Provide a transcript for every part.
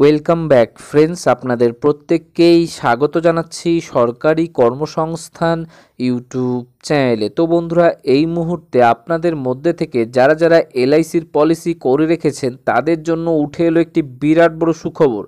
Welcome back friends আপনাদের প্রত্যেককেই স্বাগত জানাচ্ছি সরকারি কর্মসংস্থান ইউটিউব চ্যানেলে। তো বন্ধুরা, এই মুহূর্তে আপনাদের মধ্যে থেকে যারা যারা এলআইসির পলিসি করে রেখেছেন, তাদের জন্য উঠে এলো একটি বিরাট বড় সুখবর।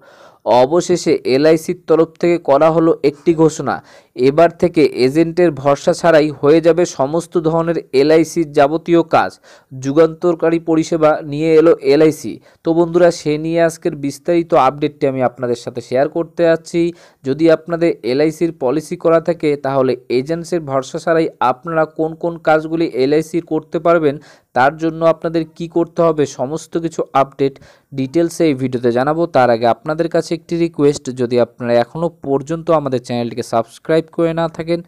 অবশেষে এলআইসির তরফ থেকে করা হলো একটি ঘোষণা। এবার থেকে এজেন্টের ভরসা ছাড়াই হয়ে যাবে সমস্ত ধরনের এলআইসির যাবতীয় কাজ। যুগান্তরকারী পরিষেবা নিয়ে এলো এলআইসি। তো বন্ধুরা, সে নিয়ে আজকের বিস্তারিত আপডেটটি আমি আপনাদের সাথে শেয়ার করতে যাচ্ছি। যদি আপনাদের এলআইসির পলিসি করা থাকে, তাহলে এজেন্টসের ভরসা ছাড়াই আপনারা কোন কোন কাজগুলি এলআইসির করতে পারবেন, তার জন্য আপনাদের কি করতে হবে, সমস্ত কিছু আপডেট ডিটেলসে এই ভিডিওতে জানাব। তার আগে আপনাদের কাছে একটি রিকোয়েস্ট, যদি আপনারা এখনও পর্যন্ত আমাদের চ্যানেলটিকে সাবস্ক্রাইব করে না থাকেন,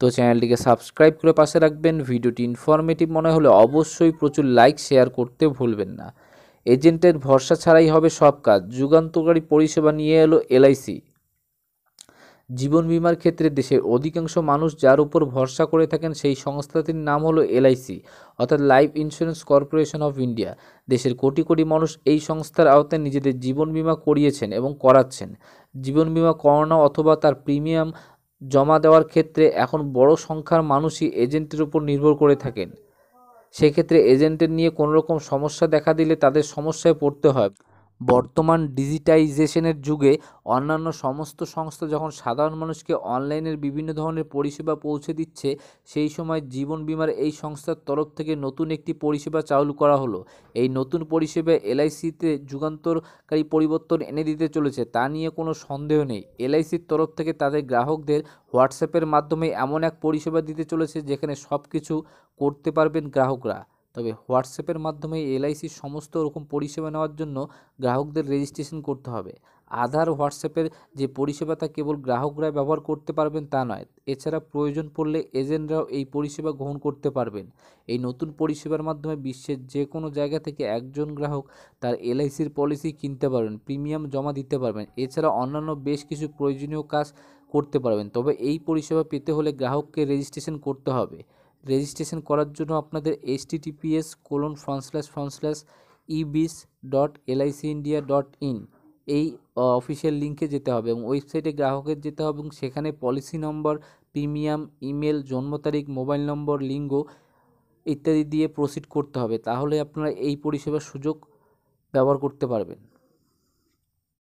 তো চ্যানেলটিকে সাবস্ক্রাইব করে পাশে রাখবেন। ভিডিওটি ইনফরমেটিভ মনে হলে অবশ্যই প্রচুর লাইক শেয়ার করতে ভুলবেন না। এজেন্টের ভরসা ছাড়াই হবে সব কাজ। যুগান্তকারী পরিষেবা নিয়ে এলো এলআইসি জীবন বিমার ক্ষেত্রে দেশের অধিকাংশ মানুষ যার উপর ভরসা করে থাকেন সেই সংস্থাটির নাম হলো এলআইসি অর্থাৎ life insurance corporation of India. দেশের কোটি কোটি মানুষ এই সংস্থার আওতায় নিজেদের জীবন বিমা করিয়েছেন এবং করাচ্ছেন। জীবন বিমা করানো অথবা তার প্রিমিয়াম জমা দেওয়ার ক্ষেত্রে এখন বড় সংখ্যার মানুষই এজেন্টের উপর নির্ভর করে থাকেন। সেক্ষেত্রে এজেন্টের নিয়ে কোনো রকম সমস্যা দেখা দিলে তাদের সমস্যায় পড়তে হয়। বর্তমান ডিজিটাইজেশনের যুগে অন্যান্য সমস্ত সংস্থা যখন সাধারণ মানুষকে অনলাইনের বিভিন্ন ধরনের পরিষেবা পৌঁছে দিচ্ছে, সেই সময় জীবন বিমার এই সংস্থার তরফ থেকে নতুন একটি পরিষেবা চালু করা হলো। এই নতুন পরিষেবা এলআইসিতে যুগান্তরকারী পরিবর্তন এনে দিতে চলেছে, তা নিয়ে কোনো সন্দেহ নেই। এলআইসির তরফ থেকে তাদের গ্রাহকদের হোয়াটসঅ্যাপের মাধ্যমে এমন এক পরিষেবা দিতে চলেছে, যেখানে সব কিছু করতে পারবেন গ্রাহকরা। তবে হোয়াটসঅ্যাপের মাধ্যমে এলআইসির সমস্ত রকম পরিষেবা নেওয়ার জন্য গ্রাহকদের রেজিস্ট্রেশন করতে হবে। আধার, হোয়াটসঅ্যাপের যে পরিষেবা তা কেবল গ্রাহকরা ব্যবহার করতে পারবেন তা নয়, এছাড়া প্রয়োজন পড়লে এজেন্টরাও এই পরিষেবা গ্রহণ করতে পারবেন। এই নতুন পরিষেবার মাধ্যমে বিশ্বের যে কোনো জায়গা থেকে একজন গ্রাহক তার এলআইসির পলিসি কিনতে পারবেন, প্রিমিয়াম জমা দিতে পারবেন, এছাড়া অন্যান্য বেশ কিছু প্রয়োজনীয় কাজ করতে পারবেন। তবে এই পরিষেবা পেতে হলে গ্রাহককে রেজিস্ট্রেশন করতে হবে। রেজিস্ট্রেশন করার জন্য আপনাদের H TTPS colon front slash front slash ebiz dot LIC India dot in এই অফিসিয়াল লিঙ্কে যেতে হবে এবং ওয়েবসাইটে গ্রাহকের যেতে হবে এবং সেখানে পলিসি নম্বর প্রিমিয়াম ইমেল জন্ম তারিখ মোবাইল নম্বর লিঙ্গ ইত্যাদি দিয়ে প্রসিড করতে হবে। তাহলে আপনারা এই পরিষেবার সুযোগ ব্যবহার করতে পারবেন।